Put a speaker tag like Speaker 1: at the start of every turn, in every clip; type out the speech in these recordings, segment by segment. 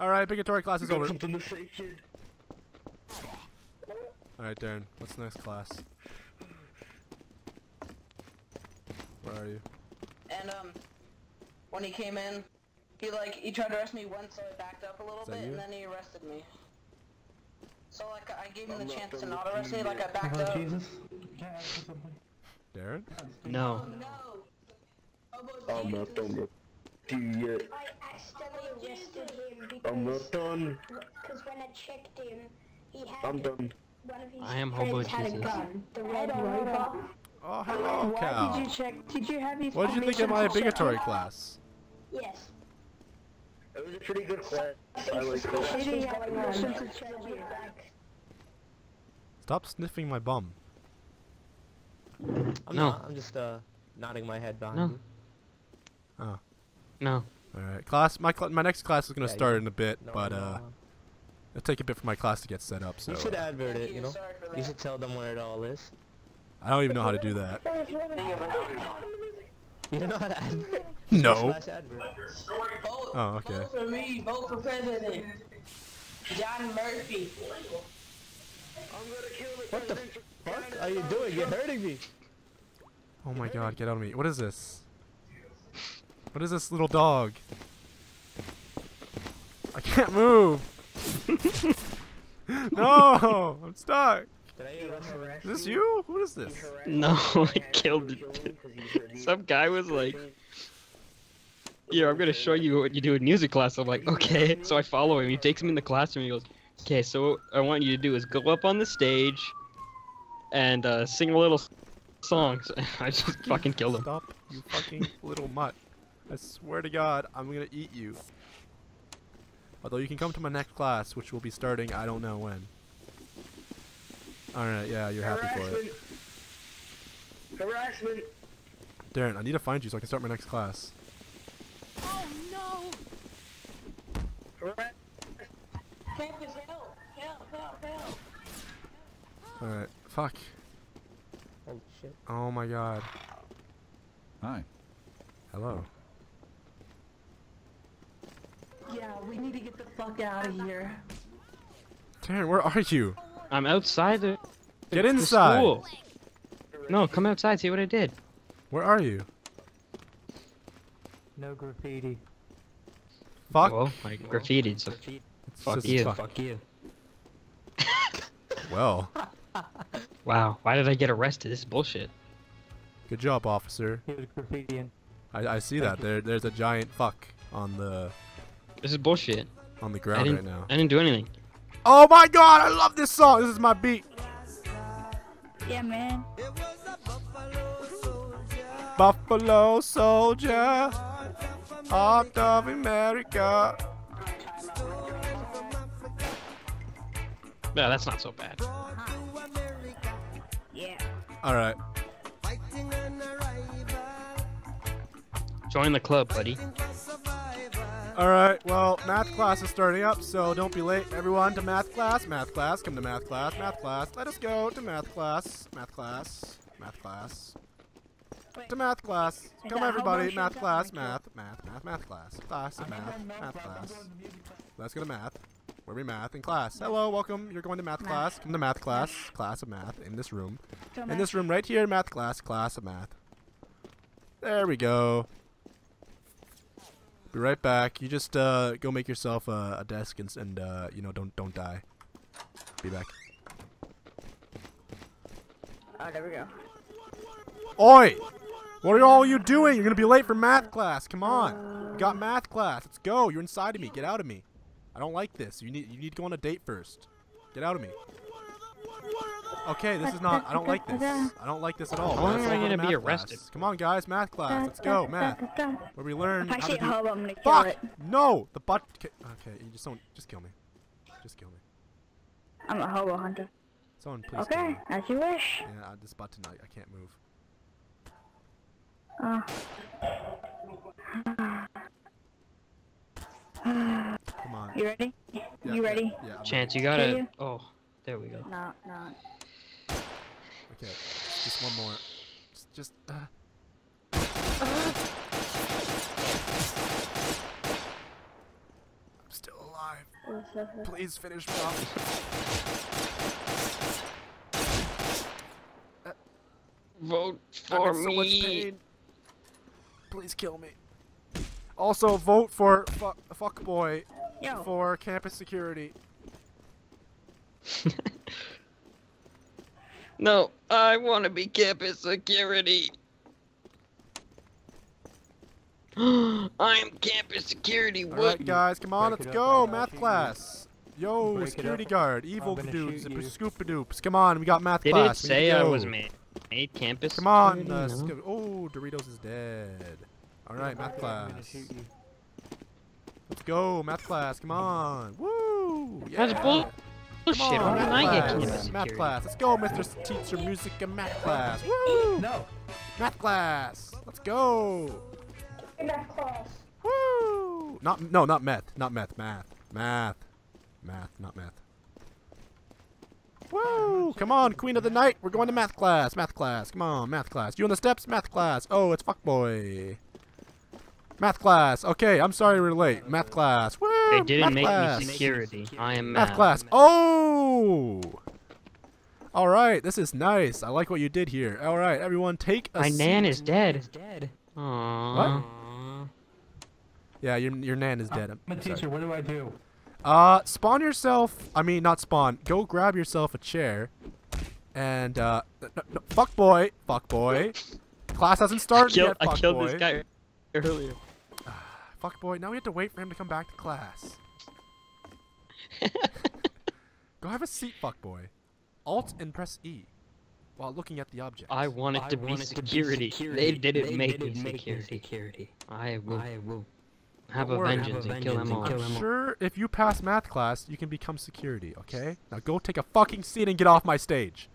Speaker 1: Alright, obligatory class is over.
Speaker 2: something to say, kid.
Speaker 1: Alright, Darren, what's the next class? Where are you?
Speaker 3: And um, when he came in, he like he tried to arrest me once, so I backed up a little bit,
Speaker 1: you?
Speaker 3: and then he arrested me. So like I gave him
Speaker 2: I'm
Speaker 3: the chance to not arrest
Speaker 2: you
Speaker 3: me, like I backed
Speaker 4: Oh,
Speaker 3: up.
Speaker 4: Jesus. Can I ask you something?
Speaker 1: Darren?
Speaker 5: No.
Speaker 3: No. Hobo's
Speaker 2: I'm not done with you yet.
Speaker 6: I accidentally arrested him
Speaker 2: I'm not done.
Speaker 6: because when I checked him, he had
Speaker 2: I'm done.
Speaker 6: one of his
Speaker 5: I am
Speaker 6: friends
Speaker 5: Hobo
Speaker 6: had a
Speaker 5: Jesus.
Speaker 6: gun, the red rover.
Speaker 1: Oh, hello,
Speaker 7: Why
Speaker 1: Cal.
Speaker 7: did you check? Did you have his
Speaker 1: What did you think of my obligatory
Speaker 7: it?
Speaker 1: class?
Speaker 6: Yes.
Speaker 2: It was a pretty good class. I like
Speaker 6: Suspicious
Speaker 2: that.
Speaker 7: Did he
Speaker 6: was
Speaker 7: have
Speaker 6: going on.
Speaker 7: permission to
Speaker 6: So
Speaker 7: check
Speaker 6: we
Speaker 7: you?
Speaker 6: were like,
Speaker 1: Stop sniffing my bum.
Speaker 8: I'm
Speaker 5: No.
Speaker 8: not. I'm just uh nodding my head behind
Speaker 5: No.
Speaker 8: you.
Speaker 5: No.
Speaker 1: Alright, class, my cl my next class is gonna
Speaker 8: Yeah,
Speaker 1: start
Speaker 8: you-
Speaker 1: in a bit,
Speaker 8: No,
Speaker 1: but
Speaker 8: no,
Speaker 1: uh,
Speaker 8: no.
Speaker 1: it'll take a bit for my class to get set up, so
Speaker 8: you should
Speaker 1: uh,
Speaker 8: advert it. You know. You should tell them where it all is.
Speaker 1: I don't even know how to do that.
Speaker 8: You don't know how to advert?
Speaker 1: No.
Speaker 8: Slash advert.
Speaker 3: Vote,
Speaker 1: Oh, okay.
Speaker 3: Vote for me. Vote for president. John Murphy.
Speaker 8: What the fuck are you doing? You're hurting me.
Speaker 1: Oh my god, get out of me. What is this? What is this little dog? I can't move! no! I'm stuck!
Speaker 8: Did I arrest you?
Speaker 1: Is this you? What is this?
Speaker 5: No, I killed it. Some guy was like, Here, I'm gonna show you what you do in music class. I'm like, okay. So I follow him. He takes me in the classroom. He goes, okay. So what I want you to do is go up on the stage and uh, sing a little song. So I just fucking killed him.
Speaker 1: Stop, you fucking little mutt. I swear to god, I'm gonna eat you. Although you can come to my next class, which will be starting I don't know when. Alright, yeah, you're happy for it.
Speaker 2: Harassment. Harassment.
Speaker 1: Darren, I need to find you so I can start my next class.
Speaker 2: Oh, Harass.
Speaker 3: Campus, help. Help, help, help.
Speaker 1: Alright, fuck.
Speaker 8: Holy shit.
Speaker 1: Oh my god.
Speaker 9: Hi.
Speaker 1: Hello.
Speaker 7: Yeah, we need to get the fuck out of here.
Speaker 1: Darren, where are you?
Speaker 5: I'm outside the.
Speaker 1: Get
Speaker 5: the
Speaker 1: inside!
Speaker 5: school. No, come outside. See what I did.
Speaker 1: Where are you?
Speaker 4: No graffiti.
Speaker 1: Fuck.
Speaker 5: Well, I graffitied. So
Speaker 8: Graffiti.
Speaker 5: Fuck you.
Speaker 1: fuck-
Speaker 8: Fuck you.
Speaker 1: Well,
Speaker 5: wow. Why did I get arrested? This is bullshit.
Speaker 1: good job, officer.
Speaker 4: He was graffitiing.
Speaker 1: I, I see
Speaker 4: Thank
Speaker 1: that.
Speaker 4: you.
Speaker 1: There, there's a giant fuck on the
Speaker 5: This is bullshit.
Speaker 1: on the ground right now.
Speaker 5: I didn't do anything.
Speaker 1: Oh my god, I love this song. This is my beat.
Speaker 7: Yeah, man.
Speaker 1: Buffalo soldier, heart of America.
Speaker 5: Yeah, that's not so bad.
Speaker 7: Yeah.
Speaker 1: All right.
Speaker 5: Join the club, buddy.
Speaker 1: All right. Well, math class is starting up, so don't be late, everyone, to math class. Math class, come to math class. Math class. Let us go to math class. Math class. Math class. To math class. Come everybody. Math class. Math. Math. Math. Math class. Class of math. Math class. Let's go to math. Where we math in class. Hello, welcome. You're going to math,
Speaker 7: Math.
Speaker 1: class. Come to math class. Class of math in this room. In this room right here, math class. Class of math. There we go. Be right back. You just uh, go make yourself a, a desk and, and uh, you know don't don't die. Be back.
Speaker 7: Oh, there we go.
Speaker 1: Oi! What are all you doing? You're gonna be late for math class. Come on. You got math class. Let's go. You're inside of me. Get out of me. I don't like this. You need you need to go on a date first. Get out of me. Okay, this is not. I don't like this. I don't like this at all.
Speaker 5: How long
Speaker 1: Let's
Speaker 5: am I
Speaker 1: all go to
Speaker 5: gonna be arrested?
Speaker 1: class. Come on, guys. Math class. Let's go. Math. Where we learn
Speaker 7: If I
Speaker 1: how
Speaker 7: see
Speaker 1: to do.
Speaker 7: hobo, I'm gonna kill
Speaker 1: Fuck!
Speaker 7: it.
Speaker 1: No! The butt. Okay, you just don't. Just kill me. Just kill me.
Speaker 7: I'm a hobo hunter.
Speaker 1: Someone please kill
Speaker 7: Okay,
Speaker 1: me.
Speaker 7: as you wish.
Speaker 1: Yeah, uh, this button. I, I can't move.
Speaker 7: Uh,
Speaker 1: Come on.
Speaker 7: you ready?
Speaker 1: Yeah,
Speaker 7: you ready?
Speaker 1: Yeah. I'm
Speaker 5: Chance, you gotta.
Speaker 7: you?
Speaker 5: Oh, there we go.
Speaker 7: No, no.
Speaker 1: Ready. Okay. Just one more. Just. just uh. I'm still alive. alive. Please finish me off.
Speaker 5: Vote
Speaker 1: I'm
Speaker 5: for
Speaker 1: in so much
Speaker 5: me.
Speaker 1: pain. Please kill me. Also, vote for fu- fuckboy
Speaker 6: Yo.
Speaker 1: for campus security.
Speaker 5: no, I want to be campus security. I'm campus security. What?
Speaker 1: right, guys, come on,
Speaker 4: Break
Speaker 1: let's
Speaker 4: it up
Speaker 1: go,
Speaker 4: and
Speaker 1: math
Speaker 4: shoot you.
Speaker 1: class. Yo,
Speaker 4: Break
Speaker 1: security guard, evil
Speaker 4: gonna
Speaker 1: dudes,
Speaker 4: shoot you.
Speaker 1: scoop doops. Come on, we got math
Speaker 5: Did
Speaker 1: class.
Speaker 5: it
Speaker 1: we
Speaker 5: say
Speaker 1: to
Speaker 5: I was made, made campus?
Speaker 1: Come on, uh, oh, Doritos is dead. All right, math class. Let's go, math class. Come on. Woo!
Speaker 5: That's
Speaker 1: Yeah.
Speaker 5: Bull-
Speaker 1: Come
Speaker 5: Bullshit.
Speaker 1: on,
Speaker 5: Why did
Speaker 1: math
Speaker 5: I get
Speaker 1: class.
Speaker 5: campus
Speaker 1: Math
Speaker 5: security?
Speaker 1: class. Let's go, Mr. Teacher Music and Math class. Woo!
Speaker 4: No.
Speaker 1: Math class. Let's go.
Speaker 6: Math class.
Speaker 1: Woo! Not no, not meth. Not meth. Math. Math. Math. Not meth. Woo! Come on, Queen of the Night. We're going to math class. Math class. Come on, math class. You on the steps? Math class. Oh, it's fuckboy. Math class. Okay, I'm sorry we're late. Math class. Woo!
Speaker 5: They didn't
Speaker 1: math
Speaker 5: make
Speaker 1: class.
Speaker 5: me security. I am
Speaker 1: Math
Speaker 5: mad.
Speaker 1: class. Oh! All right, this is nice. I like what you did here. All right, everyone, take a
Speaker 5: My nan
Speaker 1: seat.
Speaker 5: is dead.
Speaker 8: Is dead.
Speaker 5: Aww.
Speaker 1: Yeah, your your nan is dead.
Speaker 4: I'm a
Speaker 1: I'm sorry.
Speaker 4: teacher. What do I do?
Speaker 1: Uh, spawn yourself. I mean, not spawn. Go grab yourself a chair, and uh, no, no, fuck boy, fuck boy. Class hasn't
Speaker 5: I
Speaker 1: started
Speaker 5: killed,
Speaker 1: yet.
Speaker 5: I killed
Speaker 1: boy.
Speaker 5: this guy earlier.
Speaker 1: Fuck boy. Now we have to wait for him to come back to class. Go have a seat, fuck boy. Alt and press E while looking at the object.
Speaker 5: I wanted to be security. They didn't make me security. I will
Speaker 8: I will
Speaker 5: have
Speaker 1: Don't
Speaker 5: a vengeance and kill them all.
Speaker 1: I'm sure if you pass math class, you can become security. Okay. Now go take a fucking seat and get off my stage.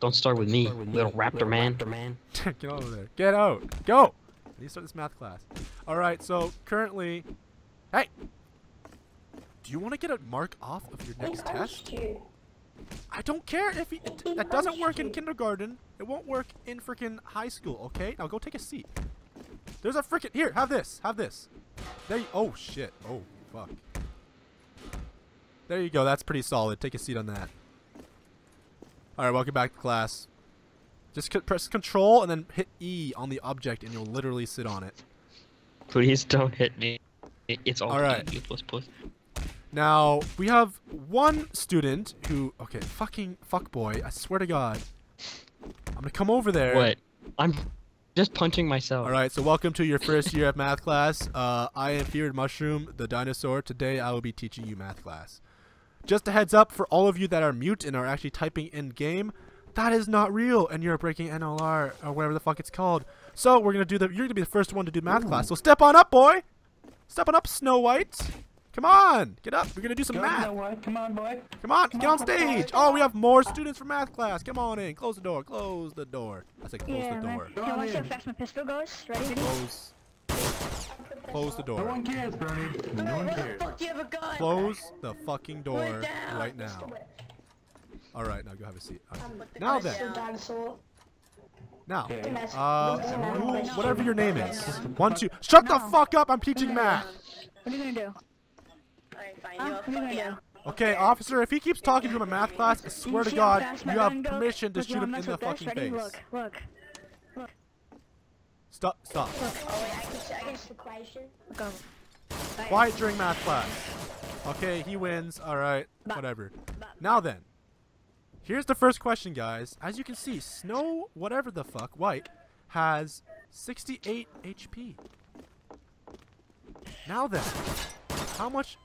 Speaker 5: Don't start with me,
Speaker 8: start with
Speaker 5: little
Speaker 8: me,
Speaker 5: raptor
Speaker 8: little
Speaker 5: man.
Speaker 8: Raptor man.
Speaker 1: Get over there. Get out. Go. I need to start this math class. All right. So currently, hey, do you want to get a mark off of your next test?
Speaker 6: You.
Speaker 1: I don't care if he, it, that doesn't work in kindergarten. It won't work in freaking high school. Okay. Now go take a seat. There's a freaking here. Have this. Have this. There. You, oh shit. Oh fuck. There you go. That's pretty solid. Take a seat on that. All right. Welcome back to class. Just c- press Control and then hit E on the object, and you'll literally sit on it.
Speaker 5: Please don't hit me. It's all
Speaker 1: All right.
Speaker 5: Plus plus.
Speaker 1: Now we have one student who. Okay. Fucking fuck boy. I swear to God. I'm gonna come over there.
Speaker 5: What? I'm just punching myself.
Speaker 1: All right, so welcome to your first year of math class. Uh, I am Fevered Mushroom, the dinosaur. Today I will be teaching you math class. Just a heads up for all of you that are mute and are actually typing in game, that is not real, and you're breaking NLR or whatever the fuck it's called. So we're gonna do the. You're gonna be the first one to do math class. So step on up, boy. Step on up, Snow White. Come on, get up. We're gonna do some
Speaker 4: Go,
Speaker 1: math.
Speaker 4: Snow White. Come on, boy.
Speaker 1: Come on,
Speaker 4: Come
Speaker 1: get on
Speaker 4: on,
Speaker 1: stage. Oh, we have more students for math class. Come on in. Close the door. Close the door. I said close
Speaker 6: Yeah,
Speaker 1: the
Speaker 6: man.
Speaker 1: door.
Speaker 6: Hey, watch how fast my pistol goes. Ready?
Speaker 1: Close. Close the door.
Speaker 4: No one cares, Bernie. No one cares.
Speaker 3: You have a gun.
Speaker 1: Close the fucking door
Speaker 3: Put it down.
Speaker 1: right now. All right, now go have a seat. All right.
Speaker 3: The
Speaker 1: Now
Speaker 3: gun
Speaker 1: then.
Speaker 6: dinosaur.
Speaker 1: Now, uh, who, whatever your name is. One, two. Shut the fuck up! I'm teaching math.
Speaker 6: What are you gonna do?
Speaker 3: Alright, fine, you
Speaker 6: What are you gonna do?
Speaker 1: Okay, officer, if he keeps talking to him in math class, I swear to God, you have permission to shoot him in the fucking face.
Speaker 6: Look, look. look.
Speaker 1: Stop, stop.
Speaker 6: Oh wait, I can, I can just equation. Go.
Speaker 1: Quiet during math class. Okay, he wins. All right, whatever. Now then, here's the first question, guys. As you can see, Snow, whatever the fuck, White, has 68 HP. Now then, how much?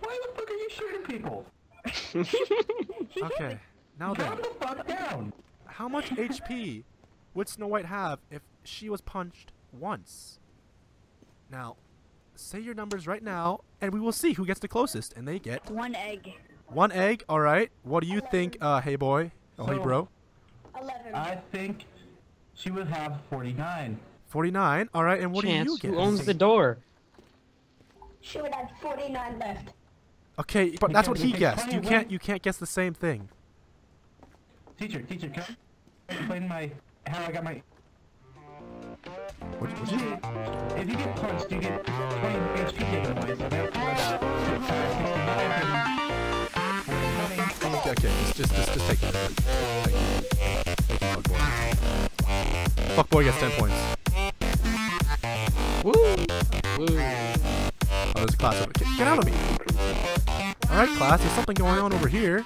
Speaker 4: Why the fuck are you shooting people?
Speaker 1: Okay, now then,
Speaker 4: Calm the fuck down.
Speaker 1: how much HP would Snow White have if she was punched once? Now, say your numbers right now, and we will see who gets the closest, and they get
Speaker 6: One egg.
Speaker 1: One egg. All right. What do you think, uh, hey boy? Oh, hey bro.
Speaker 6: Eleven.
Speaker 4: I think she would have 49.
Speaker 1: 49. All right. And what
Speaker 5: Chance,
Speaker 1: do you get?
Speaker 5: who owns the door?
Speaker 6: She would have forty-nine left.
Speaker 1: Okay, but that's what he guessed. You can't you can't guess the same thing.
Speaker 4: Teacher, teacher, can I explain my how I got my
Speaker 1: What, what you?
Speaker 4: If if you get punched, you get 20 HP taken away,
Speaker 1: just, just, just, take. Thank fuckboy. Fuckboy gets 10 points.
Speaker 5: Woo! Woo!
Speaker 1: Oh, there's a class over Get, get out of me! Alright, class, there's something going on over here.